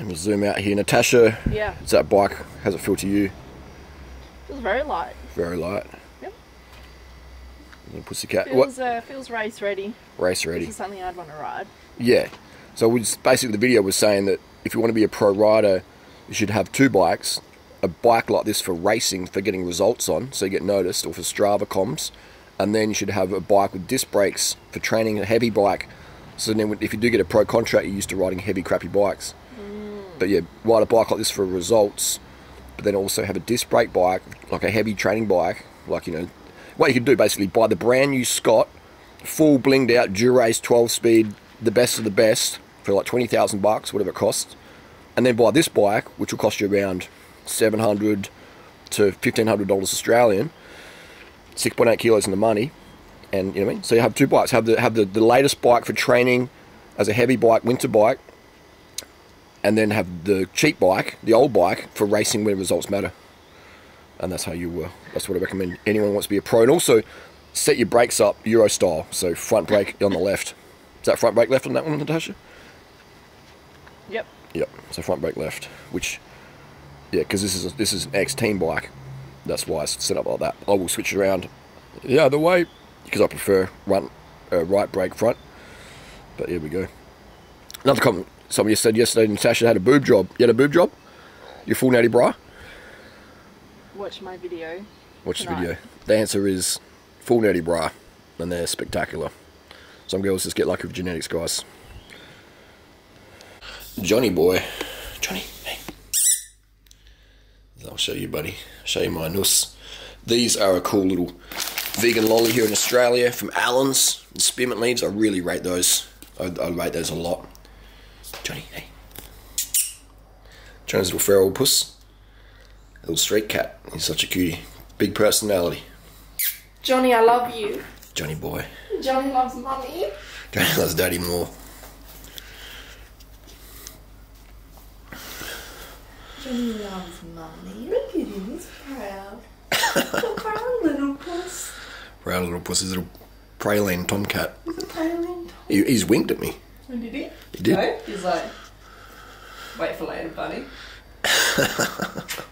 Let me zoom out here. Natasha, Yeah. is that bike? How's it feel to you? It Feels very light. Very light. Yep. Little pussycat. What? Feels uh, feels race ready. Race This ready. is something I'd want to ride. Yeah. So we just, basically the video was saying that if you want to be a pro rider, you should have two bikes. A bike like this for racing, for getting results on, so you get noticed, or for Strava comms. And then you should have a bike with disc brakes for training, a heavy bike. So then if you do get a pro contract, you're used to riding heavy, crappy bikes. But yeah, ride a bike like this for results, but then also have a disc brake bike, like a heavy training bike. Like, you know, what you could do basically, buy the brand new Scott, full blinged out Dura-Ace 12 speed, the best of the best, for like 20,000 bucks, whatever it costs. And then buy this bike, which will cost you around 700 to 1500 dollars Australian, 6.8 kilos in the money. And you know what I mean? So you have two bikes. Have the have the, the latest bike for training as a heavy bike, winter bike, and then have the cheap bike, the old bike, for racing when results matter. And that's how you. Uh, that's what I recommend. Anyone wants to be a pro, and also set your brakes up Euro style. So front brake on the left. Is that front brake left on that one, Natasha? Yep. Yep. So front brake left, which yeah, because this is a, this is an X team bike. That's why it's set up like that. I will switch it around Yeah, the other way because I prefer run uh, right brake front. But here we go. Another comment. Somebody said yesterday Natasha had a boob job. You had a boob job? Your full natty bra? Watch my video. Watch the video. The answer is full natty bra, and they're spectacular. Some girls just get lucky with genetics, guys. Johnny boy, Johnny, hey. I'll show you, buddy. Show you my nuss. These are a cool little vegan lolly here in Australia from Allen's. The spearmint leaves. I really rate those. I, I rate those a lot. Johnny, hey. Johnny's little feral puss. Little street cat. He's such a cutie. Big personality. Johnny, I love you. Johnny boy. Johnny loves mummy. Johnny loves daddy more. Johnny loves mummy. Look at him, he's proud. a proud little puss. Proud little puss pussy, little praline tomcat. He's a proud He, he's winked at me. Did he? He did. No? He's like, wait for later, buddy.